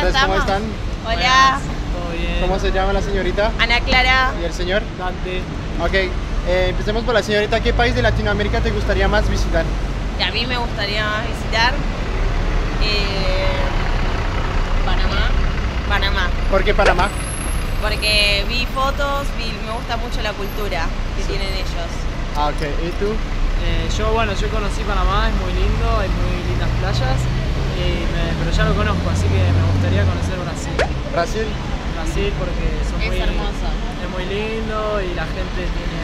tardes, ¿cómo están? Hola, Todo bien. ¿Cómo se llama la señorita? Ana Clara. ¿Y el señor? Dante. Ok, eh, empecemos por la señorita. ¿Qué país de Latinoamérica te gustaría más visitar? Que a mí me gustaría visitar eh, Panamá. Panamá. ¿Por qué Panamá? Porque vi fotos, vi, me gusta mucho la cultura que tienen ellos. Ah, ok. ¿Y tú? Eh, yo, bueno, yo conocí Panamá, es muy lindo, hay muy lindas playas, y me- pero ya lo conozco, así que me gustaría conocer Brasil. ¿Brasil? Brasil porque son Es muy, hermoso. es muy lindo y la gente tiene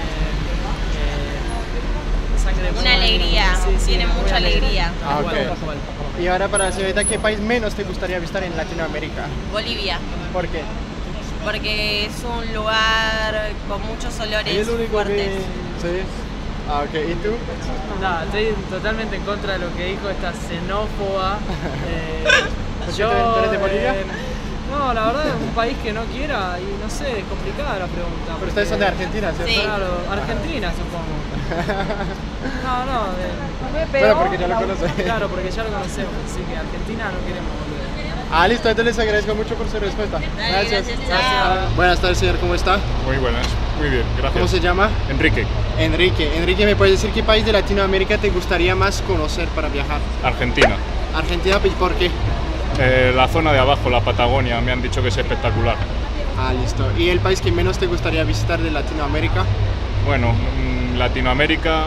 eh, sangre Una muy- alegría, tiene mucha alegría. Ah. Y ahora para la señorita, ¿qué país menos te gustaría visitar en Latinoamérica? Bolivia. ¿Por qué? Porque es un lugar con muchos olores fuertes. Sí. Ah, ok. ¿Y tú? Nada, estoy totalmente en contra de lo que dijo esta xenófoba. Eh, ¿Por qué tú eres de Bolivia? eh, no, la verdad es un país que no quiera y no sé, es complicada la pregunta. Pero ustedes son de Argentina, ¿cierto? Sí. Claro, Argentina supongo. No, no, de- Bueno, porque ya lo conoces. claro, porque ya lo conocemos, así que Argentina no queremos volver. Ah, listo, entonces les agradezco mucho por su respuesta. Gracias, chao. Buenas tardes, señor, ¿cómo está? Muy buenas, muy bien, gracias. ¿Cómo se llama? Enrique, Enrique. Enrique, ¿me puedes decir qué país de Latinoamérica te gustaría más conocer para viajar? Argentina. Argentina, ¿y por qué? Eh, la zona de abajo, la Patagonia, me han dicho que es espectacular. Ah, listo. ¿Y el país que menos te gustaría visitar de Latinoamérica? Bueno, mm, Latinoamérica,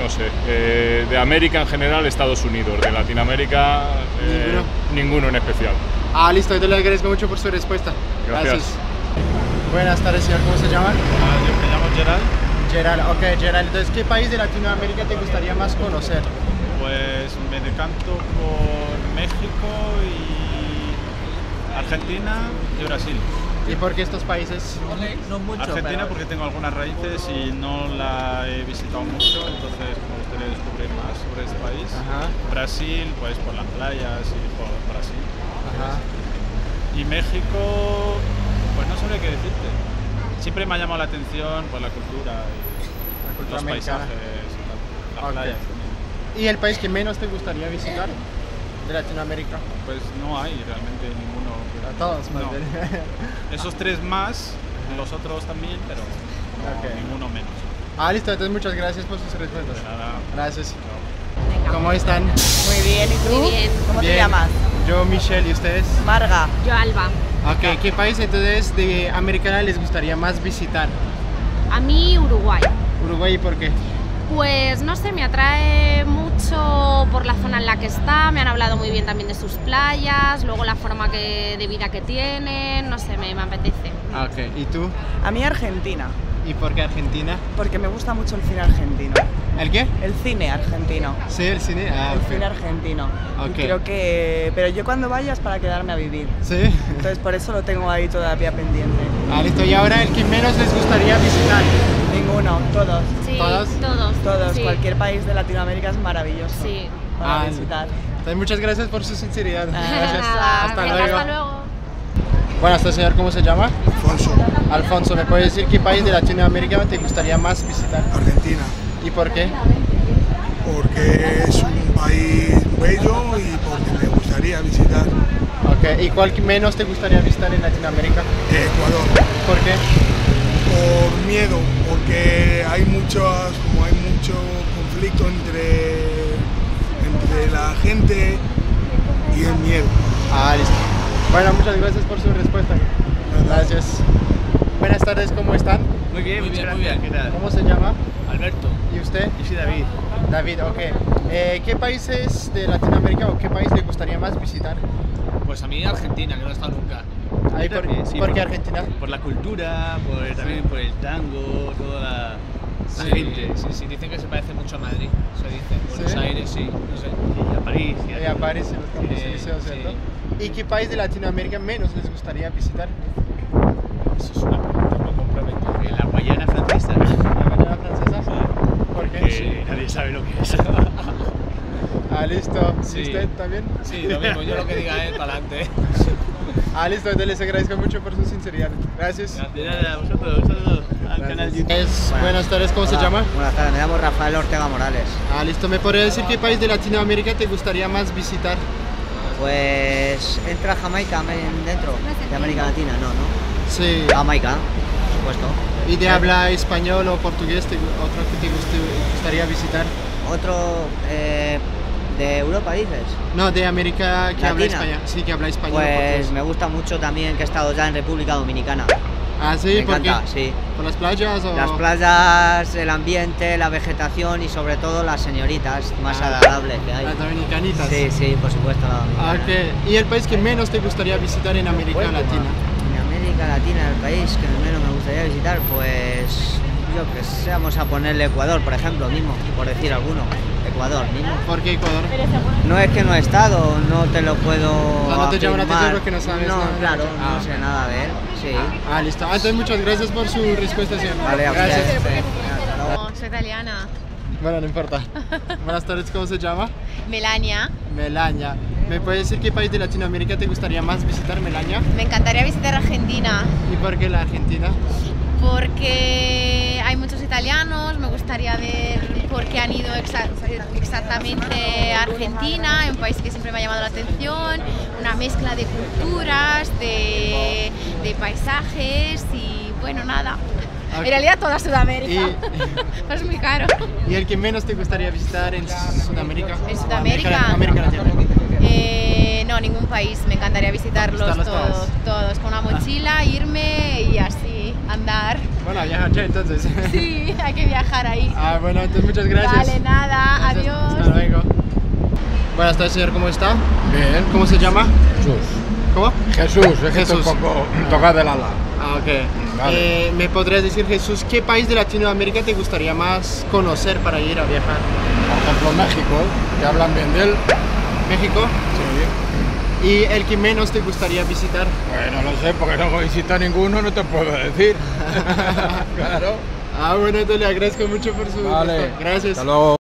no sé, eh, de América en general, Estados Unidos, de Latinoamérica, eh, ninguno. en especial. Ah, listo, entonces le agradezco mucho por su respuesta. Gracias. Buenas tardes, señor, ¿cómo se llama? Ah, yo me llamo Gerald, Gerald, ok, Gerald. Entonces, ¿qué país de Latinoamérica te gustaría más conocer? pues me decanto por México y Argentina y Brasil. ¿Y por qué estos países? Argentina porque tengo algunas raíces y no la he visitado mucho, entonces me gustaría descubrir más sobre este país. Ajá, Brasil, pues por las playas y por Brasil. ajá. Y México, pues no sabría qué decirte. Siempre me ha llamado la atención por la cultura y cultura los americana. paisajes, y tal, las Ok. playas también. ¿Y el país que menos te gustaría visitar de Latinoamérica? Pues no hay realmente ninguno. A todos, más No. bien. Esos tres más, los otros también, pero no, Ok. ninguno menos. Ah, listo, entonces muchas gracias por sus respuestas. Nada. Gracias. Venga. ¿Cómo están? Muy bien, ¿y tú? Muy bien. ¿Cómo Bien. te llamas? Yo, Michelle, ¿y ustedes? Marga. Yo Alba. Ok, ¿qué país entonces de América les gustaría más visitar? A mí Uruguay. Uruguay, ¿y por qué? Pues no sé, me atrae mucho por la zona que está, me han hablado muy bien también de sus playas, luego la forma que- de vida que tienen, no sé, me, me apetece. Ah, ok, ¿y tú? A mí Argentina, ¿Y por qué Argentina? porque me gusta mucho el cine argentino. ¿El qué? El cine argentino. Sí, el cine. Ah, el cine argentino. Creo que... Pero yo cuando vaya es para quedarme a vivir. Sí. Entonces por eso lo tengo ahí todavía pendiente. Ah, listo, y ahora el que menos les gustaría visitar. Ninguno, todos. Sí, ¿Todos? Todos. Todos. sí. Cualquier país de Latinoamérica es maravilloso Sí. para Ah, visitar. Entonces, muchas gracias por su sinceridad. Ah, Gracias. Hasta luego. Hasta luego. Buenas tardes, señor, ¿cómo se llama? Alfonso, Alfonso, ¿me puede decir qué país de Latinoamérica te gustaría más visitar? Argentina, ¿Y por qué? porque es un país bello y porque me gustaría visitar Ok, ¿y cuál que menos te gustaría visitar en Latinoamérica? Ecuador. ¿Por qué? Por miedo, porque hay muchos, como hay mucho conflicto entre, entre la gente y el miedo. Ah, listo. Bueno, muchas gracias por su respuesta. Gracias. Buenas tardes, ¿cómo están? Muy bien, Muy muchas bien, muy gracias. ¿Qué tal? ¿Cómo se llama? Alberto, ¿Y usted? yo soy David. David, ok. Eh, ¿Qué países de Latinoamérica o qué país le gustaría más visitar? Pues a mí Argentina, que no he estado nunca. Ahí por, también, sí, ¿por qué por- Argentina? Por la cultura, por, también por el tango, toda la, Sí. gente. Sí, sí, dicen que se parece mucho a Madrid, se dice. Buenos ¿Sí? Aires, sí, no sé. Y a París. y a Eh, a París, en los Campos Sí, Elíseos, ¿cierto? sí. ¿Y qué país de Latinoamérica menos les gustaría visitar? Eso es una pregunta muy comprometida. La Guayana francesa. ¿La Guayana francesa? ¿Por qué? Que nadie sabe lo que es. Ah, listo. Sí. ¿Y usted también? Sí, lo mismo, yo lo que diga él, para adelante. Ah, listo. Entonces les agradezco mucho por su sinceridad. Gracias. Nada, a vosotros, un saludo al canal Gracias. YouTube. Es- buenas tardes, ¿cómo se llama? Buenas tardes, me llamo Rafael Ortega Morales. Ah, listo. ¿Me podría decir qué país de Latinoamérica te gustaría más visitar? Pues entra Jamaica dentro de América Latina, no, ¿no? Sí. Jamaica, por supuesto. ¿Y de habla español o portugués? te- ¿Otro que te guste- gustaría visitar? Otro eh, de Europa, dices. No, de América que habla español. Sí, que habla español Pues me gusta mucho también que he estado ya en República Dominicana. Ah, sí, me ¿por qué? encanta, sí. ¿Por las playas o...? Las playas, el ambiente, la vegetación y sobre todo las señoritas más Ah, agradables que hay. Las dominicanitas. Sí, sí, por supuesto, la Ah, dominicana. ¿Y el país que menos te gustaría visitar en América Latina? En América Latina, el país que menos me gustaría visitar, pues yo que sé, vamos a ponerle Ecuador, por ejemplo, mismo, por decir alguno. Ecuador mismo. ¿Por qué Ecuador? No es que no he estado, no te lo puedo. Ah, no te llama la atención porque no sabes No, nada. claro, Ah. no sé nada de él. Sí. Ah, listo. Ah, entonces muchas gracias por su respuesta, señor. Vale, a gracias. ustedes. No, soy italiana. Bueno, no importa. Buenas tardes, ¿cómo se llama? Melania. Melania. ¿Me puede decir qué país de Latinoamérica te gustaría más visitar, Melania? Me encantaría visitar Argentina ¿Y por qué la Argentina? Porque hay muchos italianos. Me gustaría ver por qué han ido exa- exactamente a Argentina, un país que siempre me ha llamado la atención. Una mezcla de culturas, de, de paisajes y bueno, nada. Ok. En realidad toda Sudamérica. Y- es muy caro. ¿Y el que menos te gustaría visitar en Sudamérica? ¿En Sudamérica? América, América Latina. Eh, no, ningún país. Me encantaría visitarlos todos, todos. todos, con una mochila, irme andar. Bueno, viaja ya entonces. Sí, hay que viajar ahí. Ah, bueno, entonces muchas gracias. Vale, nada, Gracias. adiós. Hasta luego. Buenas tardes, señor, ¿cómo está? Bien. ¿Cómo se llama? Jesús. ¿Cómo? Jesús, es que estoy un poco tocado del ala. Ah, ok. Vale. Eh, ¿Me podrías decir, Jesús, qué país de Latinoamérica te gustaría más conocer para ir a viajar? Por ejemplo, México, que hablan bien de él. ¿México? Sí. ¿Y el que menos te gustaría visitar? Bueno, no sé, porque no visita ninguno, no te puedo decir. claro. Ah, bueno, entonces le agradezco mucho por su Vale. respuesta. Gracias. Hasta luego.